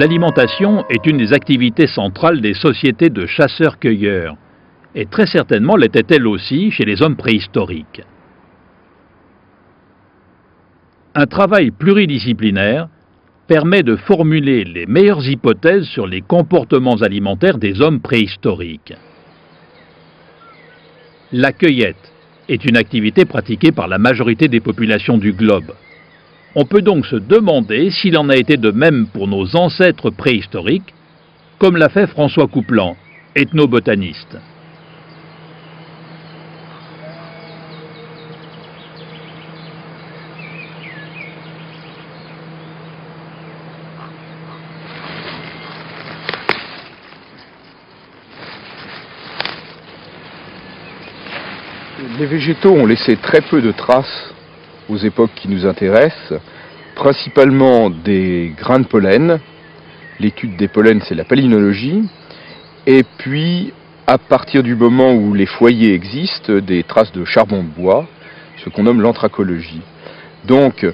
L'alimentation est une des activités centrales des sociétés de chasseurs-cueilleurs, et très certainement l'était-elle aussi chez les hommes préhistoriques. Un travail pluridisciplinaire permet de formuler les meilleures hypothèses sur les comportements alimentaires des hommes préhistoriques. La cueillette est une activité pratiquée par la majorité des populations du globe. On peut donc se demander s'il en a été de même pour nos ancêtres préhistoriques, comme l'a fait François Couplan, ethnobotaniste. Les végétaux ont laissé très peu de traces aux époques qui nous intéressent, principalement des grains de pollen. L'étude des pollens, c'est la palynologie. Et puis, à partir du moment où les foyers existent, des traces de charbon de bois, ce qu'on nomme l'anthracologie. Donc,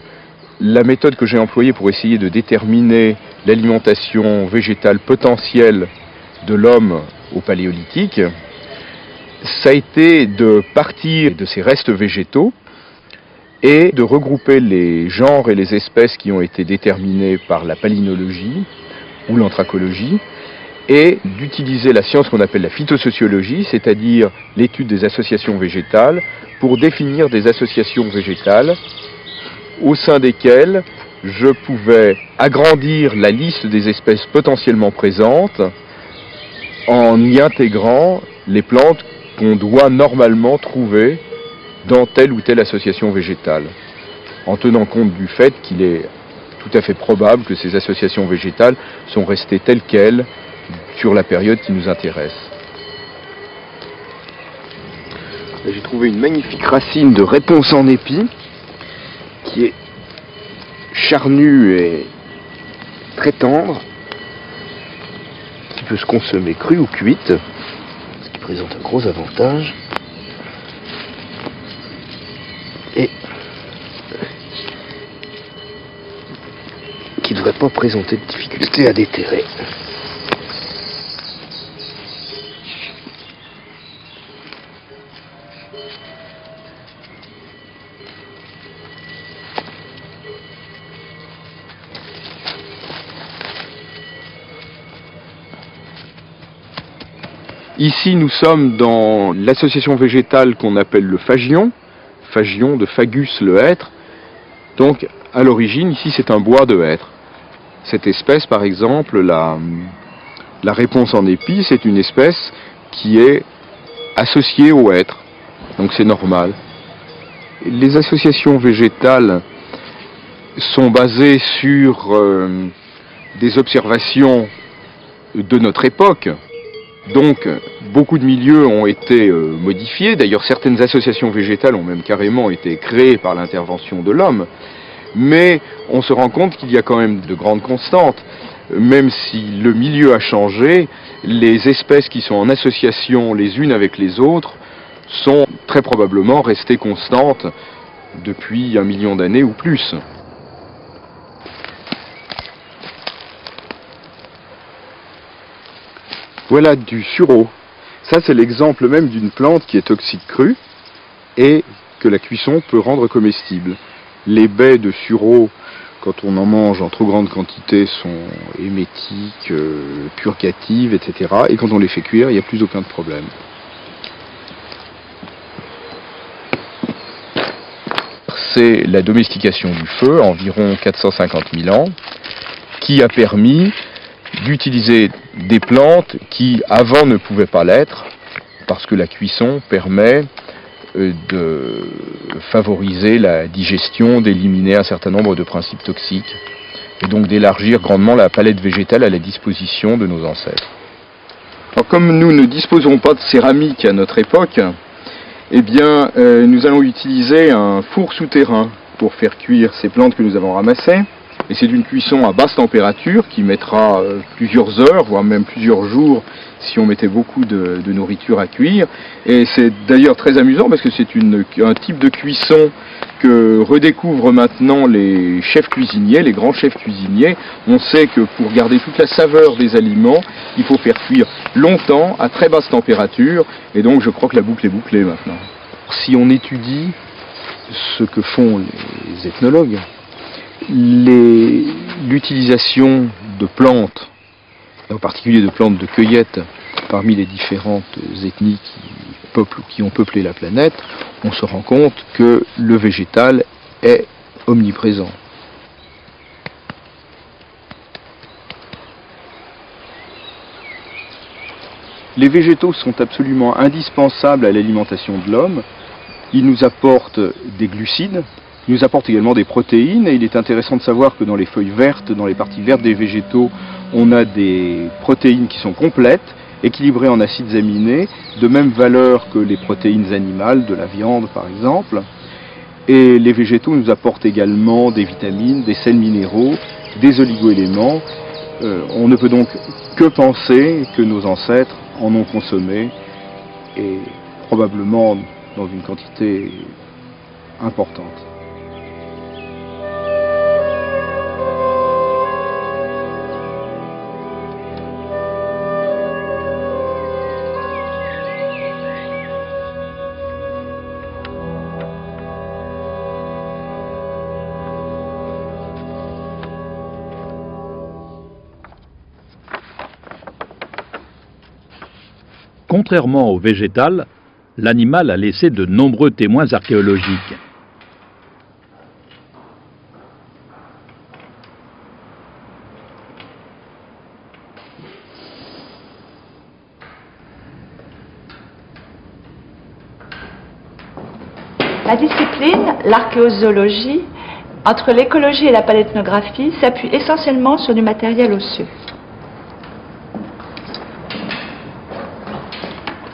la méthode que j'ai employée pour essayer de déterminer l'alimentation végétale potentielle de l'homme au paléolithique, ça a été de partir de ces restes végétaux et de regrouper les genres et les espèces qui ont été déterminés par la palynologie ou l'anthracologie et d'utiliser la science qu'on appelle la phytosociologie, c'est-à-dire l'étude des associations végétales, pour définir des associations végétales au sein desquelles je pouvais agrandir la liste des espèces potentiellement présentes en y intégrant les plantes qu'on doit normalement trouver dans telle ou telle association végétale, en tenant compte du fait qu'il est tout à fait probable que ces associations végétales sont restées telles quelles sur la période qui nous intéresse. J'ai trouvé une magnifique racine de réponse en épi qui est charnue et très tendre, qui peut se consommer crue ou cuite, ce qui présente un gros avantage. Qui ne devrait pas présenter de difficultés à déterrer. Ici, nous sommes dans l'association végétale qu'on appelle le phagion, de fagus le hêtre. Donc, à l'origine, ici, c'est un bois de hêtre. Cette espèce, par exemple, la, la réponse en épi, c'est une espèce qui est associée au hêtre. Donc, c'est normal. Les associations végétales sont basées sur euh, des observations de notre époque, donc, beaucoup de milieux ont été euh, modifiés. D'ailleurs, certaines associations végétales ont même carrément été créées par l'intervention de l'homme. Mais on se rend compte qu'il y a quand même de grandes constantes. Même si le milieu a changé, les espèces qui sont en association les unes avec les autres sont très probablement restées constantes depuis un million d'années ou plus. Voilà du sureau. Ça, c'est l'exemple même d'une plante qui est toxique crue et que la cuisson peut rendre comestible. Les baies de sureau, quand on en mange en trop grande quantité, sont émétiques, euh, purgatives, etc. Et quand on les fait cuire, il n'y a plus aucun problème. C'est la domestication du feu, environ 450 000 ans, qui a permis d'utiliser des plantes qui avant ne pouvaient pas l'être, parce que la cuisson permet euh, de favoriser la digestion, d'éliminer un certain nombre de principes toxiques, et donc d'élargir grandement la palette végétale à la disposition de nos ancêtres. comme nous ne disposons pas de céramique à notre époque, eh euh, nous allons utiliser un four souterrain pour faire cuire ces plantes que nous avons ramassées. Et c'est une cuisson à basse température qui mettra euh, plusieurs heures, voire même plusieurs jours si on mettait beaucoup de, nourriture à cuire. Et c'est d'ailleurs très amusant parce que c'est un type de cuisson que redécouvrent maintenant les chefs cuisiniers, les grands chefs cuisiniers. On sait que pour garder toute la saveur des aliments, il faut faire cuire longtemps à très basse température. Et donc je crois que la boucle est bouclée maintenant. Si on étudie ce que font les ethnologues, l'utilisation de plantes, en particulier de plantes de cueillette, parmi les différentes ethnies qui, qui ont peuplé la planète, on se rend compte que le végétal est omniprésent. Les végétaux sont absolument indispensables à l'alimentation de l'homme. Ils nous apportent des glucides, il nous apporte également des protéines et il est intéressant de savoir que dans les feuilles vertes, dans les parties vertes des végétaux, on a des protéines qui sont complètes, équilibrées en acides aminés, de même valeur que les protéines animales, de la viande par exemple. Et les végétaux nous apportent également des vitamines, des sels minéraux, des oligoéléments. Euh, on ne peut donc que penser que nos ancêtres en ont consommé et probablement dans une quantité importante. Contrairement au végétal, l'animal a laissé de nombreux témoins archéologiques. La discipline, l'archéozoologie, entre l'écologie et la paléthnographie, s'appuie essentiellement sur du matériel osseux.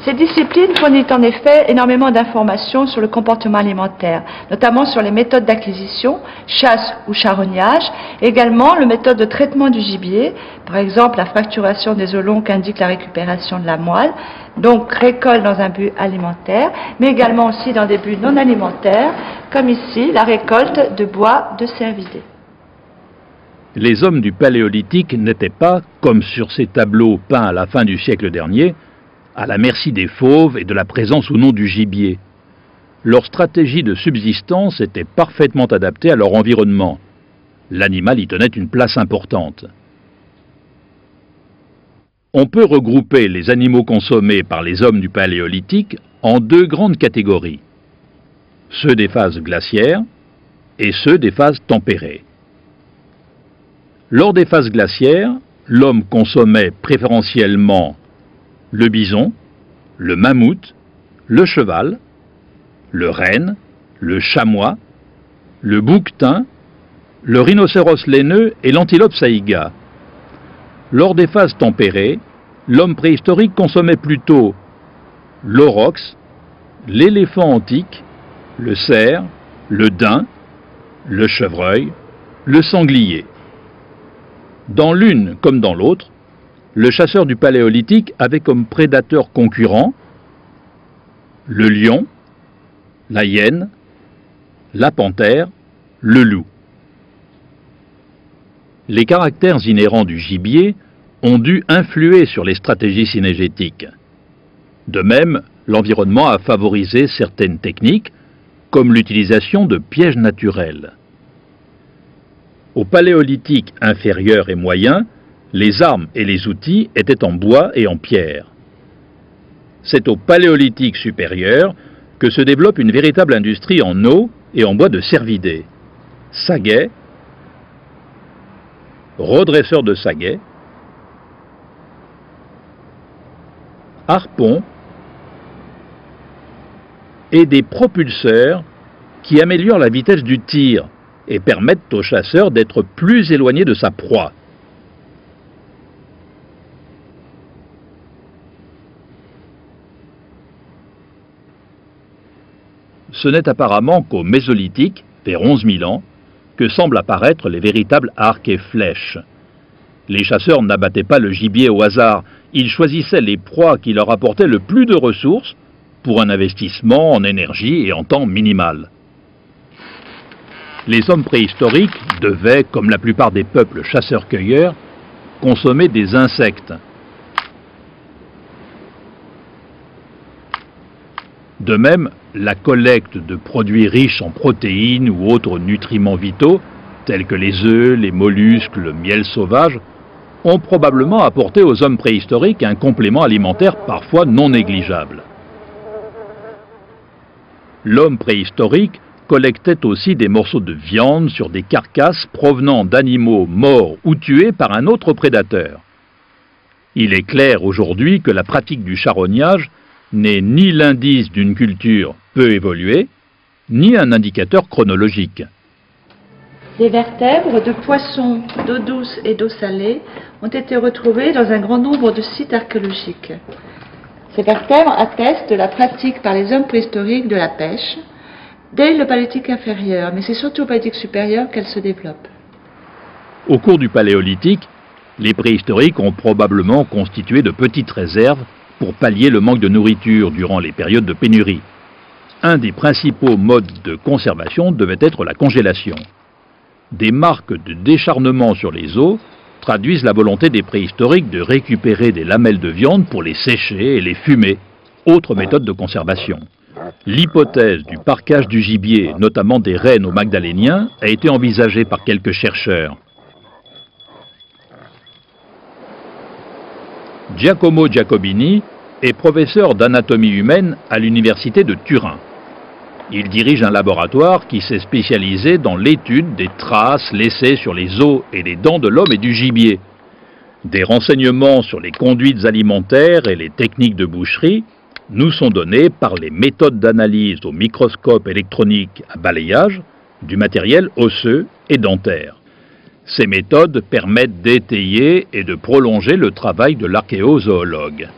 Cette discipline fournit en effet énormément d'informations sur le comportement alimentaire, notamment sur les méthodes d'acquisition, chasse ou charognage, également le méthode de traitement du gibier, par exemple la fracturation des os longs qu'indique la récupération de la moelle, donc récolte dans un but alimentaire, mais également aussi dans des buts non alimentaires, comme ici la récolte de bois de cervidés. Les hommes du Paléolithique n'étaient pas, comme sur ces tableaux peints à la fin du siècle dernier, à la merci des fauves et de la présence ou non du gibier. Leur stratégie de subsistance était parfaitement adaptée à leur environnement. L'animal y tenait une place importante. On peut regrouper les animaux consommés par les hommes du Paléolithique en deux grandes catégories. Ceux des phases glaciaires et ceux des phases tempérées. Lors des phases glaciaires, l'homme consommait préférentiellement le bison, le mammouth, le cheval, le renne, le chamois, le bouquetin, le rhinocéros laineux et l'antilope saïga. Lors des phases tempérées, l'homme préhistorique consommait plutôt l'aurochs, l'éléphant antique, le cerf, le daim, le chevreuil, le sanglier. Dans l'une comme dans l'autre, le chasseur du Paléolithique avait comme prédateurs concurrents le lion, la hyène, la panthère, le loup. Les caractères inhérents du gibier ont dû influer sur les stratégies synégétiques. De même, l'environnement a favorisé certaines techniques, comme l'utilisation de pièges naturels. Au Paléolithique inférieur et moyen, les armes et les outils étaient en bois et en pierre. C'est au Paléolithique supérieur que se développe une véritable industrie en eau et en bois de cervidés. Saguet, redresseur de saguet, harpon et des propulseurs qui améliorent la vitesse du tir et permettent au chasseur d'être plus éloigné de sa proie. Ce n'est apparemment qu'au Mésolithique, vers 11 000 ans, que semblent apparaître les véritables arcs et flèches. Les chasseurs n'abattaient pas le gibier au hasard, ils choisissaient les proies qui leur apportaient le plus de ressources pour un investissement en énergie et en temps minimal. Les hommes préhistoriques devaient, comme la plupart des peuples chasseurs-cueilleurs, consommer des insectes. De même, la collecte de produits riches en protéines ou autres nutriments vitaux, tels que les œufs, les mollusques, le miel sauvage, ont probablement apporté aux hommes préhistoriques un complément alimentaire parfois non négligeable. L'homme préhistorique collectait aussi des morceaux de viande sur des carcasses provenant d'animaux morts ou tués par un autre prédateur. Il est clair aujourd'hui que la pratique du charognage n'est ni l'indice d'une culture peu évoluée, ni un indicateur chronologique. Des vertèbres de poissons d'eau douce et d'eau salée ont été retrouvées dans un grand nombre de sites archéologiques. Ces vertèbres attestent de la pratique par les hommes préhistoriques de la pêche, dès le paléolithique inférieur, mais c'est surtout au paléolithique supérieur qu'elle se développe. Au cours du paléolithique, les préhistoriques ont probablement constitué de petites réserves pour pallier le manque de nourriture durant les périodes de pénurie. Un des principaux modes de conservation devait être la congélation. Des marques de décharnement sur les os traduisent la volonté des préhistoriques de récupérer des lamelles de viande pour les sécher et les fumer, autre méthode de conservation. L'hypothèse du parquage du gibier, notamment des rennes aux Magdaléniens, a été envisagée par quelques chercheurs. Giacomo Giacobini est professeur d'anatomie humaine à l'université de Turin. Il dirige un laboratoire qui s'est spécialisé dans l'étude des traces laissées sur les os et les dents de l'homme et du gibier. Des renseignements sur les conduites alimentaires et les techniques de boucherie nous sont donnés par les méthodes d'analyse au microscope électronique à balayage du matériel osseux et dentaire. Ces méthodes permettent d'étayer et de prolonger le travail de l'archéozoologue.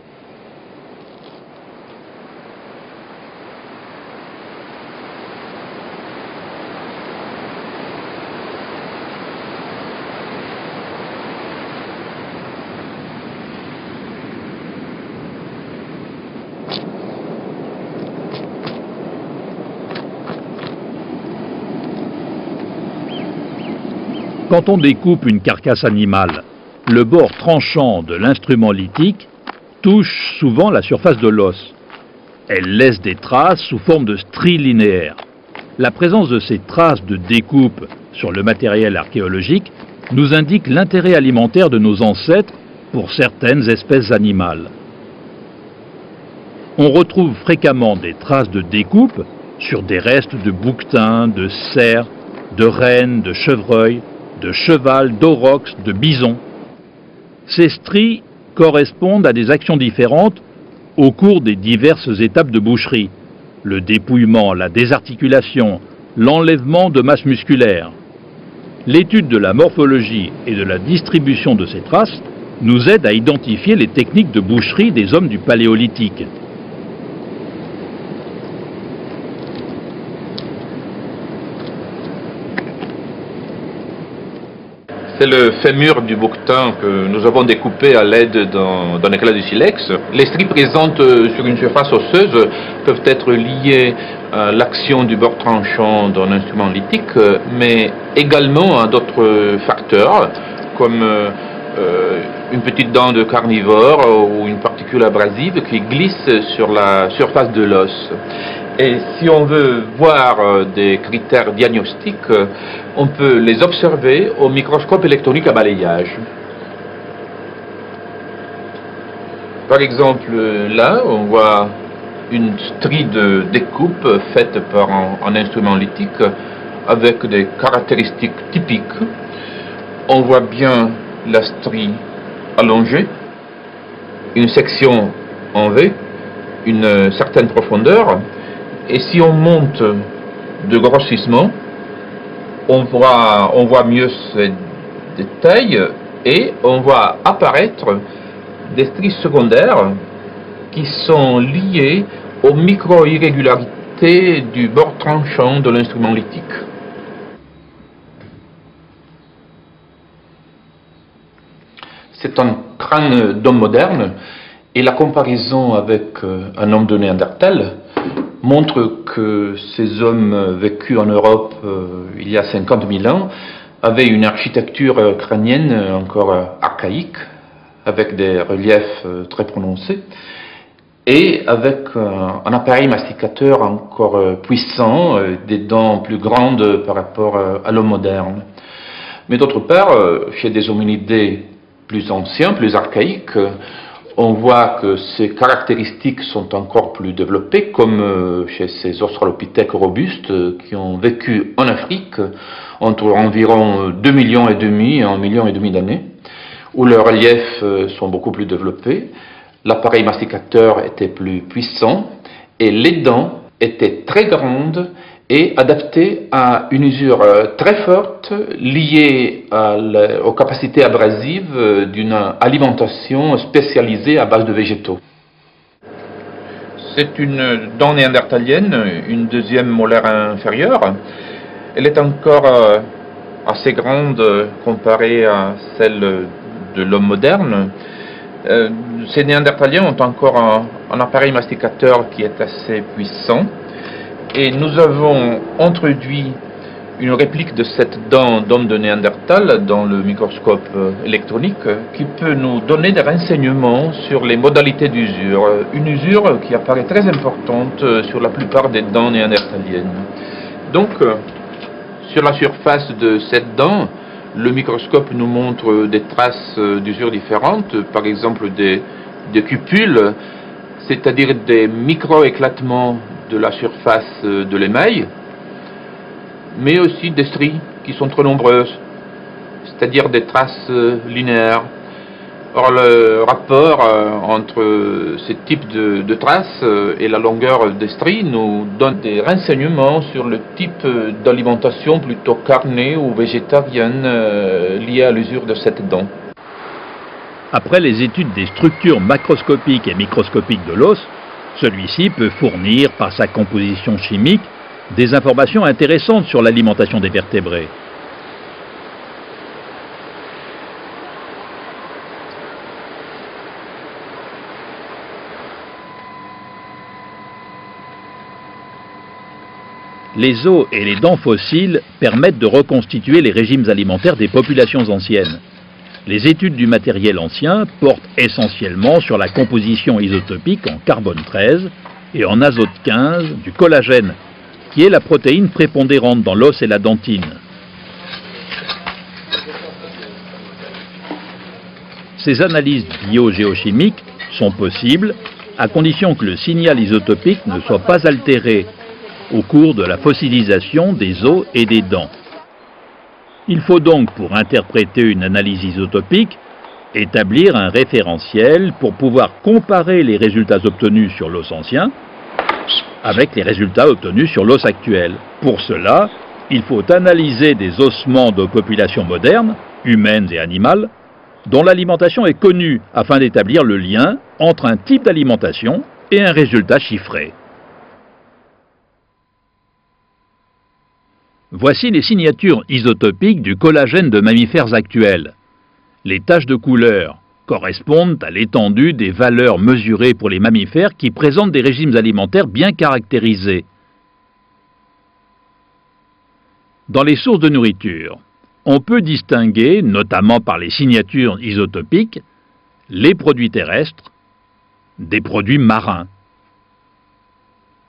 Quand on découpe une carcasse animale, le bord tranchant de l'instrument lithique touche souvent la surface de l'os. Elle laisse des traces sous forme de stries linéaires. La présence de ces traces de découpe sur le matériel archéologique nous indique l'intérêt alimentaire de nos ancêtres pour certaines espèces animales. On retrouve fréquemment des traces de découpe sur des restes de bouquetins, de cerfs, de rennes, de chevreuils, de cheval, d'aurochs, de bison. Ces stries correspondent à des actions différentes au cours des diverses étapes de boucherie, le dépouillement, la désarticulation, l'enlèvement de masse musculaire. L'étude de la morphologie et de la distribution de ces traces nous aide à identifier les techniques de boucherie des hommes du Paléolithique. C'est le fémur du bouquetin que nous avons découpé à l'aide d'un éclat de silex. Les stries présentes euh, sur une surface osseuse peuvent être liées à l'action du bord tranchant d'un instrument lithique, mais également à d'autres facteurs, comme euh, euh, une petite dent de carnivore ou une particule abrasive qui glisse sur la surface de l'os. Et si on veut voir euh, des critères diagnostiques, euh, on peut les observer au microscope électronique à balayage. Par exemple, là, on voit une strie de découpe faite par un, instrument lithique avec des caractéristiques typiques. On voit bien la strie allongée, une section en V, une certaine profondeur, et si on monte de grossissement, on voit, on voit mieux ces détails et on voit apparaître des stries secondaires qui sont liées aux micro-irrégularités du bord tranchant de l'instrument lithique. C'est un crâne d'homme moderne et la comparaison avec euh, un homme de Néandertal montre que ces hommes vécus en Europe euh, il y a 50 000 ans avaient une architecture crânienne encore archaïque, avec des reliefs euh, très prononcés, et avec un appareil masticateur encore puissant, des dents plus grandes par rapport à l'homme moderne. Mais d'autre part, chez des hominidés plus anciens, plus archaïques, on voit que ces caractéristiques sont encore plus développées, comme euh, chez ces australopithèques robustes euh, qui ont vécu en Afrique entre environ 2 millions et demi et 1 million et demi d'années, où leurs reliefs euh, sont beaucoup plus développés, l'appareil masticateur était plus puissant et les dents étaient très grandes et adapté à une usure euh, très forte liée aux capacités abrasives euh, d'une alimentation spécialisée à base de végétaux. C'est une dent néandertalienne, une deuxième molaire inférieure. Elle est encore euh, assez grande comparée à celle de l'homme moderne. Ces néandertaliens ont encore un appareil masticateur qui est assez puissant et nous avons introduit une réplique de cette dent d'homme de Néandertal dans le microscope euh, électronique qui peut nous donner des renseignements sur les modalités d'usure. Une usure qui apparaît très importante euh, sur la plupart des dents néandertaliennes. Donc, euh, sur la surface de cette dent, le microscope nous montre des traces d'usure différentes, par exemple des, des cupules, c'est-à-dire des micro-éclatements de la surface euh, de l'émail, mais aussi des stries qui sont trop nombreuses, c'est-à-dire des traces euh, linéaires. Or, le rapport euh, entre ces types de, traces et la longueur des stries nous donne des renseignements sur le type d'alimentation plutôt carnée ou végétarienne liée à l'usure de cette dent. Après les études des structures macroscopiques et microscopiques de l'os, celui-ci peut fournir, par sa composition chimique, des informations intéressantes sur l'alimentation des vertébrés. Les os et les dents fossiles permettent de reconstituer les régimes alimentaires des populations anciennes. Les études du matériel ancien portent essentiellement sur la composition isotopique en carbone 13 et en azote 15 du collagène, qui est la protéine prépondérante dans l'os et la dentine. Ces analyses biogéochimiques sont possibles à condition que le signal isotopique ne soit pas altéré au cours de la fossilisation des os et des dents. Il faut donc, pour interpréter une analyse isotopique, établir un référentiel pour pouvoir comparer les résultats obtenus sur l'os ancien avec les résultats obtenus sur l'os actuel. Pour cela, il faut analyser des ossements de populations modernes, humaines et animales, dont l'alimentation est connue afin d'établir le lien entre un type d'alimentation et un résultat chiffré. Voici les signatures isotopiques du collagène de mammifères actuels. Les taches de couleur correspondent à l'étendue des valeurs mesurées pour les mammifères qui présentent des régimes alimentaires bien caractérisés. Dans les sources de nourriture, on peut distinguer, notamment par les signatures isotopiques, les produits terrestres des produits marins.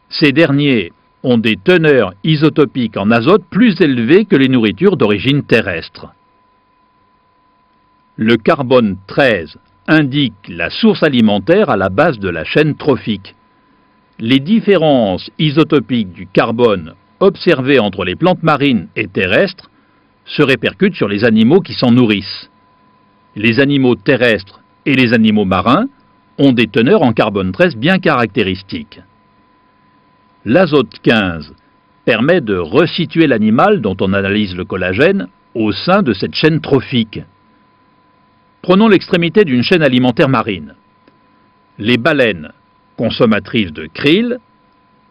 Ces derniers ont des teneurs isotopiques en azote plus élevées que les nourritures d'origine terrestre. Le carbone 13 indique la source alimentaire à la base de la chaîne trophique. Les différences isotopiques du carbone observées entre les plantes marines et terrestres se répercutent sur les animaux qui s'en nourrissent. Les animaux terrestres et les animaux marins ont des teneurs en carbone 13 bien caractéristiques. L'azote 15 permet de resituer l'animal dont on analyse le collagène au sein de cette chaîne trophique. Prenons l'extrémité d'une chaîne alimentaire marine. Les baleines, consommatrices de krill,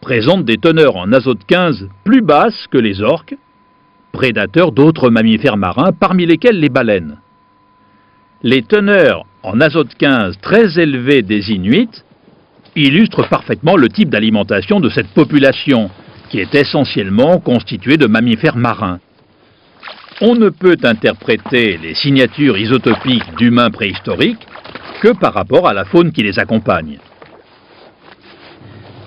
présentent des teneurs en azote 15 plus basses que les orques, prédateurs d'autres mammifères marins, parmi lesquels les baleines. Les teneurs en azote 15 très élevées des Inuits illustrent parfaitement le type d'alimentation de cette population, qui est essentiellement constituée de mammifères marins. On ne peut interpréter les signatures isotopiques d'humains préhistoriques que par rapport à la faune qui les accompagne.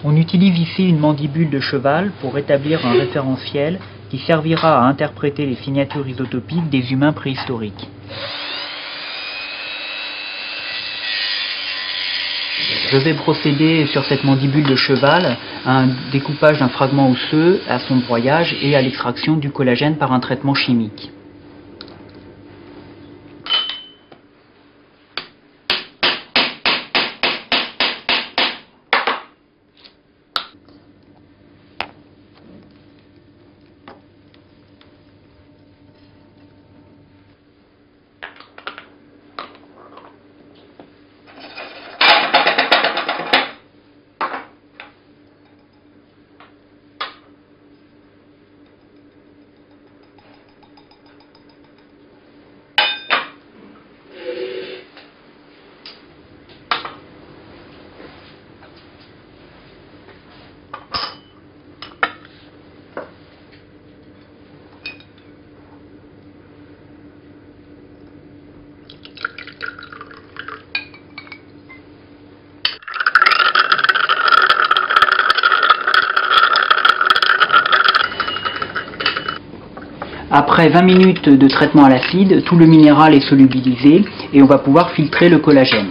On utilise ici une mandibule de cheval pour établir un référentiel qui servira à interpréter les signatures isotopiques des humains préhistoriques. Je vais procéder sur cette mandibule de cheval à un découpage d'un fragment osseux, à son broyage et à l'extraction du collagène par un traitement chimique. Après 20 minutes de traitement à l'acide, tout le minéral est solubilisé et on va pouvoir filtrer le collagène.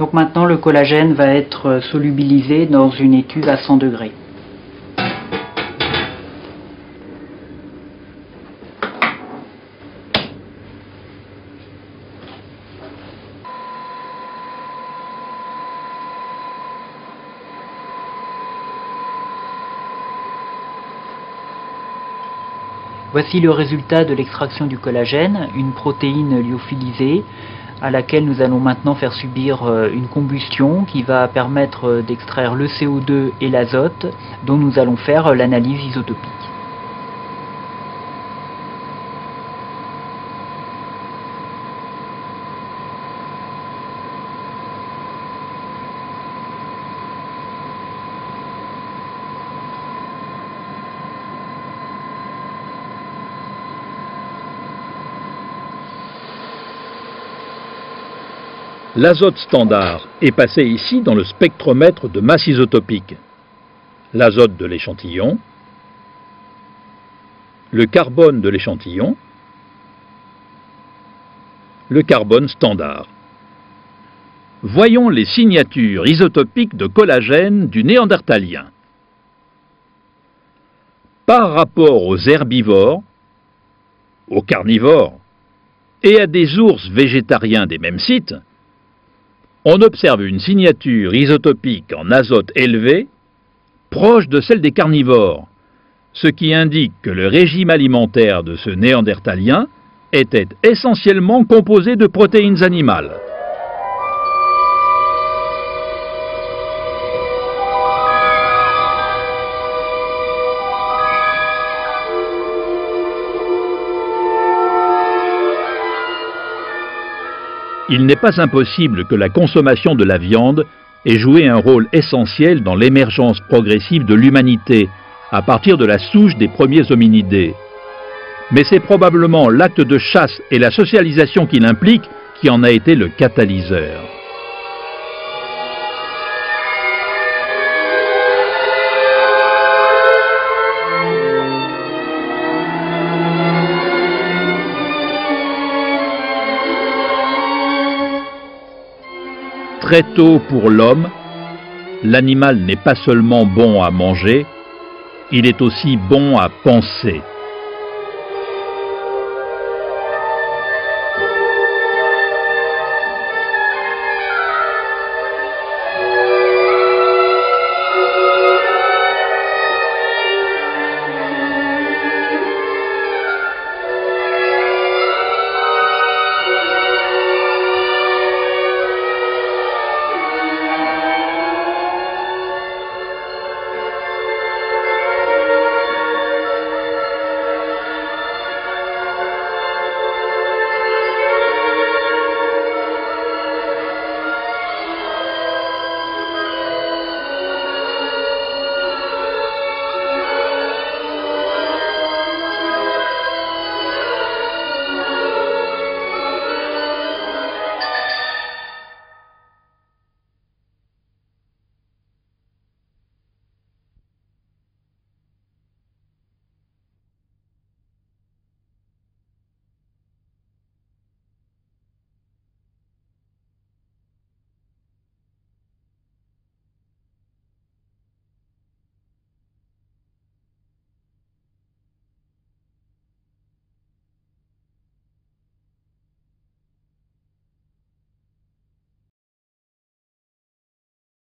Donc maintenant le collagène va être solubilisé dans une étuve à 100 degrés. Voici le résultat de l'extraction du collagène, une protéine lyophilisée à laquelle nous allons maintenant faire subir euh, une combustion qui va permettre euh, d'extraire le CO2 et l'azote dont nous allons faire euh, l'analyse isotopique. L'azote standard est passé ici dans le spectromètre de masse isotopique. L'azote de l'échantillon, le carbone de l'échantillon, le carbone standard. Voyons les signatures isotopiques de collagène du néandertalien. Par rapport aux herbivores, aux carnivores et à des ours végétariens des mêmes sites, on observe une signature isotopique en azote élevé proche de celle des carnivores, ce qui indique que le régime alimentaire de ce néandertalien était essentiellement composé de protéines animales. Il n'est pas impossible que la consommation de la viande ait joué un rôle essentiel dans l'émergence progressive de l'humanité à partir de la souche des premiers hominidés. Mais c'est probablement l'acte de chasse et la socialisation qu'il implique qui en a été le catalyseur. Très tôt pour l'homme, l'animal n'est pas seulement bon à manger, il est aussi bon à penser.